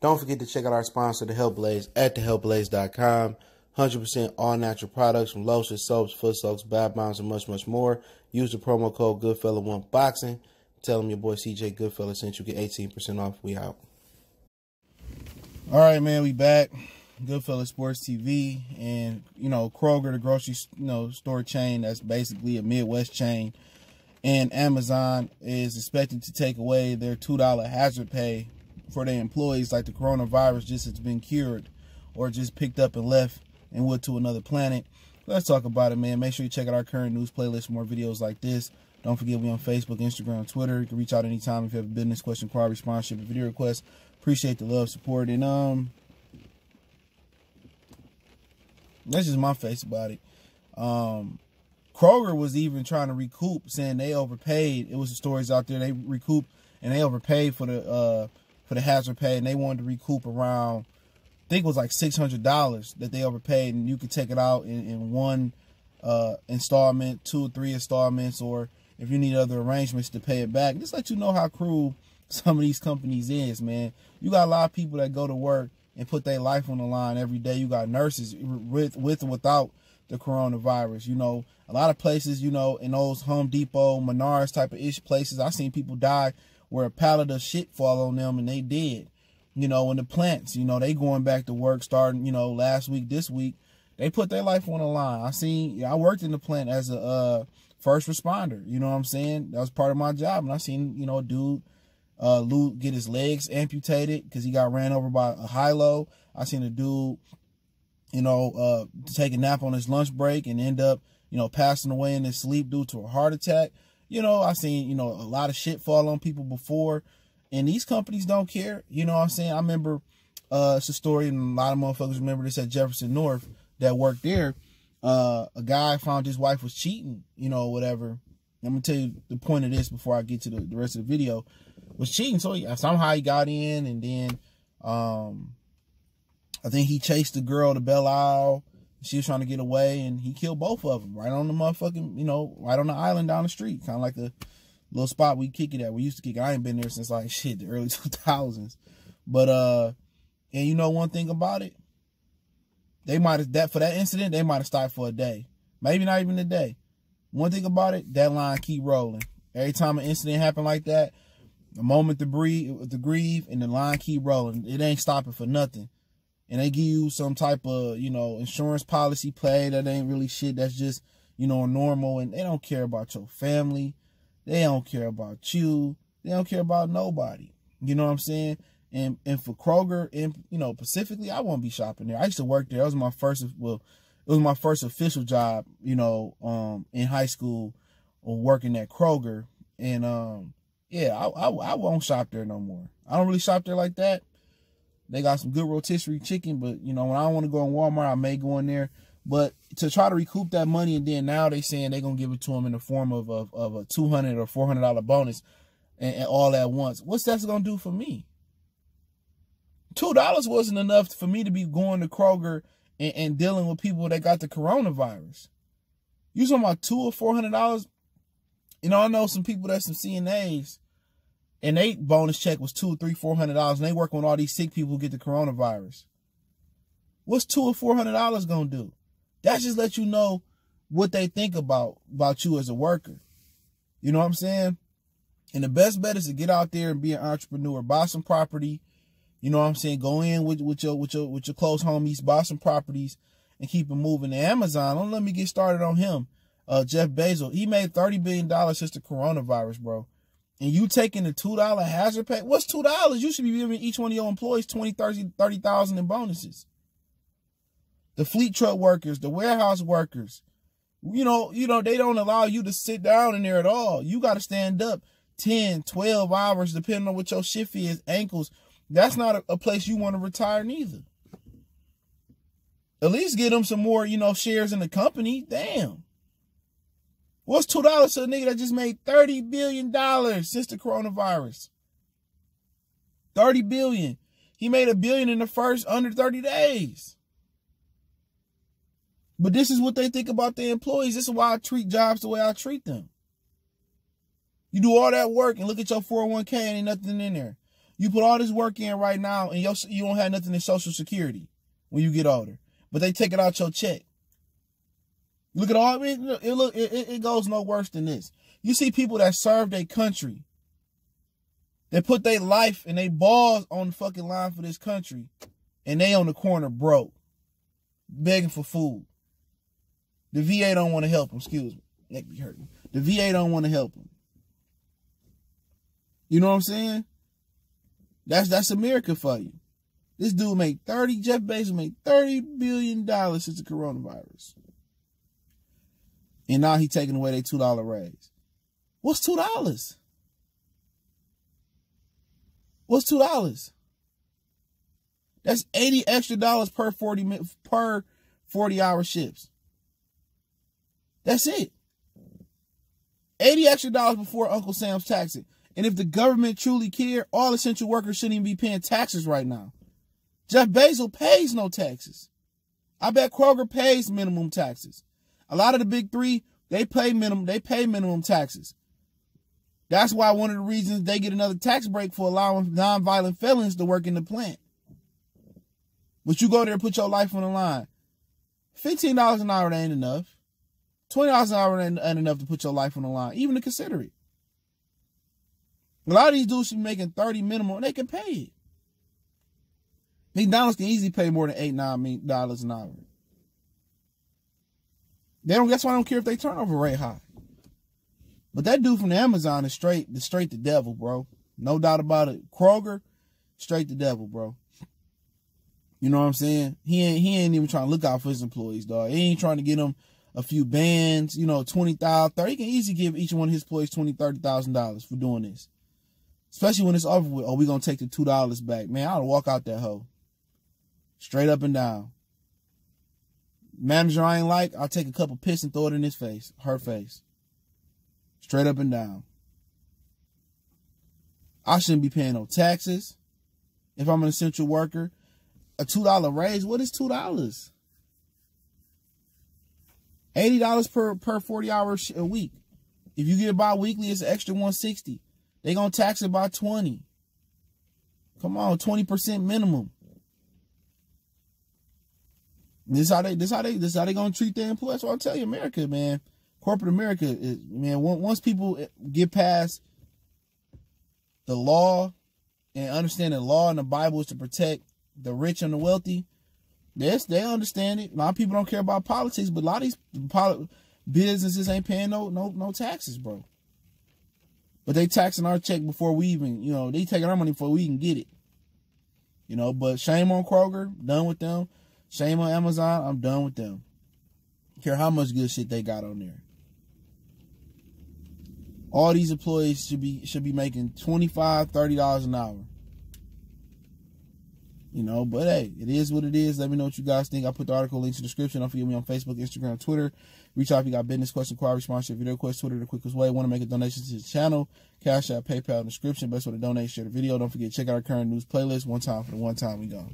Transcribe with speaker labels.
Speaker 1: Don't forget to check out our sponsor, The Health Blaze, at thehealthblaze.com. 100% all natural products from lotions, soaps, foot soaks, bath bombs, and much, much more. Use the promo code Goodfella1Boxing. Tell them your boy CJ Goodfella sent you. Get 18% off. We out.
Speaker 2: All right, man, we back. Goodfella Sports TV, and you know Kroger, the grocery you know store chain that's basically a Midwest chain, and Amazon is expected to take away their two dollar hazard pay for their employees, like the coronavirus just has been cured or just picked up and left and went to another planet. Let's talk about it, man. Make sure you check out our current news playlist for more videos like this. Don't forget we on Facebook, Instagram, Twitter. You can reach out anytime if you have a business question, inquiry, sponsorship, video request. Appreciate the love, support, and um, that's just my face about it. Um, Kroger was even trying to recoup, saying they overpaid. It was the stories out there they recoup and they overpaid for the uh for the hazard pay, and they wanted to recoup around, I think it was like six hundred dollars that they overpaid, and you could take it out in, in one uh installment, two or three installments, or if you need other arrangements to pay it back. Just let you know how cruel some of these companies is, man. You got a lot of people that go to work and put their life on the line every day. You got nurses with with without the coronavirus. You know, a lot of places, you know, in those Home Depot, Menards type of ish places, I seen people die where a pallet of shit fall on them and they did. You know, in the plants, you know, they going back to work starting, you know, last week, this week, they put their life on the line. I seen, I worked in the plant as a uh, first responder. You know what I'm saying? That was part of my job, and I seen, you know, a dude uh, Lou get his legs amputated because he got ran over by a high low. I seen a dude, you know, uh, take a nap on his lunch break and end up, you know, passing away in his sleep due to a heart attack. You know, I've seen, you know, a lot of shit fall on people before, and these companies don't care. You know what I'm saying? I remember uh, it's a story, and a lot of motherfuckers remember this at Jefferson North that worked there. Uh, a guy found his wife was cheating, you know, whatever. I'm gonna tell you the point of this before I get to the, the rest of the video. Was cheating, so he, somehow he got in, and then um, I think he chased the girl to Belle Isle she was trying to get away, and he killed both of them right on the motherfucking, you know, right on the island down the street, kind of like the little spot we kick it at. We used to kick. It. I ain't been there since like shit the early two thousands, but uh, and you know one thing about it, they might have that for that incident they might have stopped for a day, maybe not even a day. One thing about it, that line keep rolling. Every time an incident happen like that, a moment to breathe, to grieve, and the line keep rolling. It ain't stopping for nothing and they give you some type of, you know, insurance policy play that ain't really shit. That's just, you know, normal. And they don't care about your family. They don't care about you. They don't care about nobody. You know what I'm saying? And and for Kroger and you know, specifically, I won't be shopping there. I used to work there. That was my first well, it was my first official job, you know, um, in high school or working at Kroger. And um, yeah, I, I I won't shop there no more. I don't really shop there like that. They got some good rotisserie chicken, but you know, when I want to go in Walmart, I may go in there. But to try to recoup that money, and then now they saying they're gonna give it to them in the form of of, of a two hundred or four hundred dollar bonus, and, and, all at once. What's that gonna do for me? Two dollars wasn't enough for me to be going to Kroger and, and dealing with people that got the coronavirus. You talking about two or four hundred dollars? You know, I know some people that's some CNAs and they bonus check was two, three, four hundred dollars, and they work on all these sick people who get the coronavirus. What's two or four hundred dollars gonna do? That just let you know what they think about about you as a worker. You know what I'm saying? And the best bet is to get out there and be an entrepreneur, buy some property. You know what I'm saying? Go in with, with your with your with your close homies, buy some properties, and keep it moving. And Amazon, don't let me get started on him. Uh, Jeff Bezos, he made thirty billion dollars since the coronavirus, bro and you taking the two dollar hazard pay, what's two dollars? You should be giving each one of your employees 20, 30, 30,000 in bonuses. The fleet truck workers, the warehouse workers, you know, you know, they don't allow you to sit down in there at all. You got to stand up 10, 12 hours, depending on what your shift is, ankles. That's not a, a place you want to retire neither. At least get them some more, you know, shares in the company. Damn. What's two dollars to a nigga that just made thirty billion dollars since the coronavirus? Thirty billion. He made a billion in the first under thirty days. But this is what they think about their employees. This is why I treat jobs the way I treat them. You do all that work and look at your 401k and ain't nothing in there. You put all this work in right now, and you don't have nothing in Social Security when you get older, but they take it out your check. Look at all. It, it look. It, it goes no worse than this. You see people that serve their country. They put their life and their balls on the fucking line for this country, and they on the corner broke, begging for food. The VA don't want to help them. Excuse me, neck be hurting. The VA don't want to help them. You know what I'm saying? That's that's America for you. This dude made 30, Jeff Bezos made 30 billion dollars since the coronavirus. And now he taking away their two dollar raise. What's two dollars? What's two dollars? That's 80 extra dollars per 40 per 40 hour shifts. That's it. 80 extra dollars before Uncle Sam's taxing. And if the government truly cared, all essential workers shouldn't even be paying taxes right now. Jeff Bezos pays no taxes. I bet Kroger pays minimum taxes. A lot of the big three, they pay minimum, they pay minimum taxes. That's why one of the reasons they get another tax break for allowing non-violent felons to work in the plant. But you go there and put your life on the line. $15 an hour ain't enough. $20 an hour ain't, enough to put your life on the line, even to consider it. A lot of these dudes should be making 30 minimum and they can pay it. McDonald's can easily pay more than eight, nine dollars an hour. They don't that's why I don't care if they turnover rate high. But that dude from the Amazon is straight the straight the devil, bro. No doubt about it. Kroger, straight the devil, bro. You know what I'm saying? He ain't he ain't even trying to look out for his employees, dog. He ain't trying to get them a few bands, you know, 20,000, 30. He can easily give each one of his employees twenty, thirty thousand dollars for doing this. Especially when it's over with. Oh, we gonna take the two dollars back. Man, I'll walk out that hoe. Straight up and down. Manager I ain't like, I'll take a couple piss and throw it in his face, her face. Straight up and down. I shouldn't be paying no taxes. If I'm an essential worker, a two dollar raise. What is two dollars? Eighty dollars per per forty hours a week. If you get bi weekly, it's an extra one sixty. They gonna tax it by 20. Come on, 20% minimum. This how they this how they this how they gonna treat their employees. So I'll tell you, America, man, corporate America is man, once people get past the law and understand the law and the Bible is to protect the rich and the wealthy, yes, they understand it. A lot of people don't care about politics, but a lot of these businesses ain't paying no no no taxes, bro. But they taxing our check before we even, you know, they taking our money before we can get it. You know, but shame on Kroger, done with them. Shame on Amazon, I'm done with them. Care how much good shit they got on there. All these employees should be should be making 25 $30 an hour. You know, but hey, it is what it is. Let me know what you guys think. I put the article links in the description. Don't forget me on Facebook, Instagram, Twitter. Reach out if you got business question, inquiry, sponsor, video request, Twitter, the quickest way. Want to make a donation to the channel? Cash App, PayPal, description. Best way to donate, share the video. Don't forget, check out our current news playlist. One time for the one time we go.